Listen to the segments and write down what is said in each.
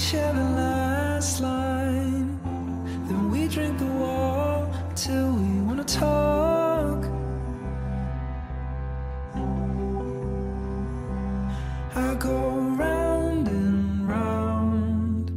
share the last line. Then we drink the water we wanna talk. I go round and round.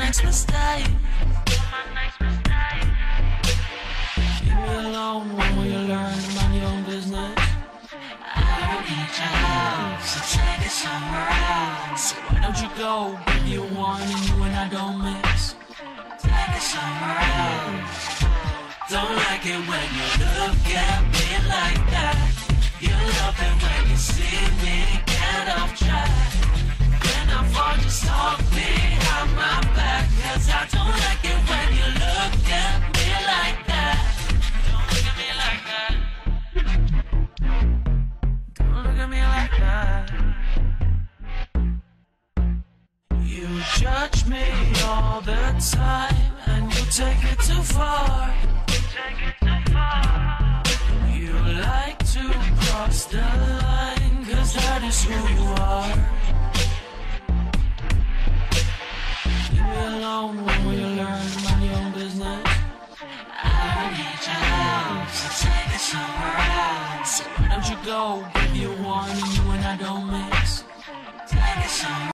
next mistake. Leave me alone when will you learn to mind your own business? I don't need your help, so take it somewhere else. So why don't you go? Give you one and you and I don't mix. Take it somewhere else. Don't like it when you look at me like that. You love it when You judge me all the time, and you take it too far. You like to cross the line, cause that is who you are. Leave me alone when you learn my your own business. I need your help to so take it somewhere else. Why don't you go, give me a warning, you and I don't miss. Take it somewhere